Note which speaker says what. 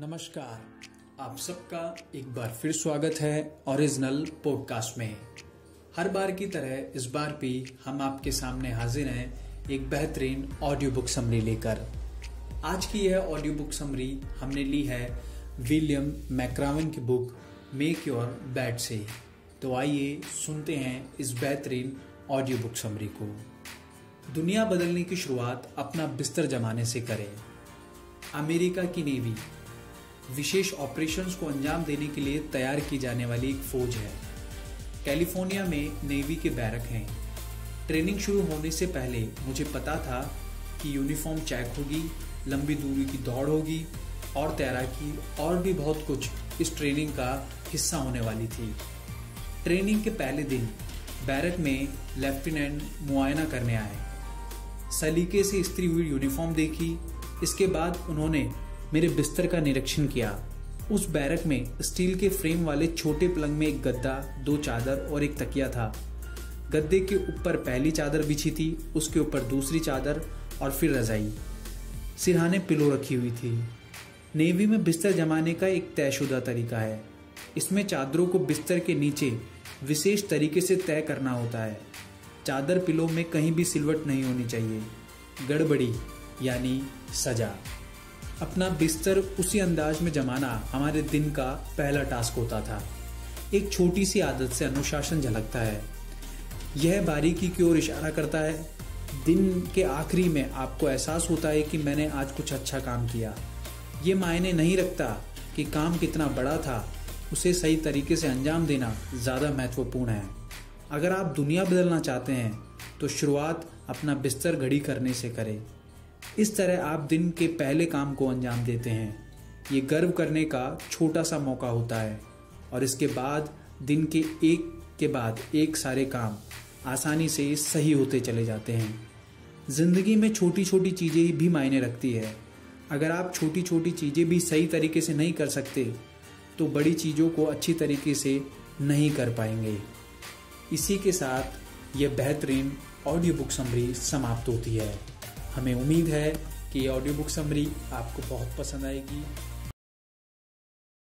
Speaker 1: नमस्कार। आप सबका एक बार फिर स्वागत है ओरिजिनल पॉडकास्ट में। हर बार की तरह इस बार भी हम आपके सामने हाजिर हैं एक बेहतरीन ऑडियो बुक समरी लेकर। आज की यह ऑडियो बुक समरी हमने ली है विलियम मैक्रावन की बुक मेक योर बैट से। तो आइए सुनते हैं इस बेहतरीन ऑडियो बुक समरी को। दुनिया बदलने की शुरुआत अपना बिस्तर जमाने से करें। अमेरिका की नेवी विशेष ऑपरेशंस को अंजाम देने के लिए तैयार की जाने वाली एक फौज है। कैलिफ़ोर्निया में नेवी के बैरक हैं। ट्रेनिंग शुरू होने से पहले मुझे पता था कि यूनिफॉर्म चेक होगी, लंबी दूरी की दौड़ होगी और तैराकी और भी बहुत कुछ इस ट्रेनिंग का हिस्सा होने वाली थी। ट्रेनिंग के पहले दिन बैरक में लेफ्टिनेंट मुआयना करने आए। सलीके से इस्त्री हुई यूनिफॉर्म देखी, इसके बाद उन्होंने मेरे बिस्तर का निरीक्षण किया। उस बैरक में स्टील के फ्रेम वाले छोटे पलंग में एक गद्दा, दो चादर और एक तकिया था। गद्दे के ऊपर पहली चादर बिछी थी, उसके ऊपर दूसरी चादर और फिर रजाई। सिरहाने पिलो रखी हुई थी। नेवी में बिस्तर जमाने का एक तयशुदा तरीका है। इसमें चादरों को बिस्तर के नीचे विशेष तरीके से तय करना होता है। चादर पिलो में कहीं भी सिलवट नहीं होनी चाहिए। गड़बड़ी, यानी सजा। अपना बिस्तर उसी अंदाज में जमाना हमारे दिन का पहला टास्क होता था। एक छोटी सी आदत से अनुशासन झलकता है। यह बारीकी की ओर इशारा करता है। दिन के आखिरी में आपको एहसास होता है कि मैंने आज कुछ अच्छा काम किया। ये मायने नहीं रखता कि काम कितना बड़ा था, उसे सही तरीके से अंजाम देना ज़्यादा महत्वपूर्ण है। अगर आप दुनिया बदलना चाहते हैं तो शुरुआत अपना बिस्तर घड़ी करने से करें। इस तरह आप दिन के पहले काम को अंजाम देते हैं। ये गर्व करने का छोटा सा मौका होता है। और इसके बाद, दिन के एक के बाद एक सारे काम आसानी से सही होते चले जाते हैं। ज़िंदगी में छोटी छोटी चीज़ें भी मायने रखती है। अगर आप छोटी छोटी चीज़ें भी सही तरीके से नहीं कर सकते तो बड़ी चीज़ों को अच्छी तरीके से नहीं कर पाएँगे। इसी के साथ यह बेहतरीन ऑडियो बुक समरी समाप्त होती है। हमें उम्मीद है कि ये ऑडियो बुक समरी आपको बहुत पसंद आएगी।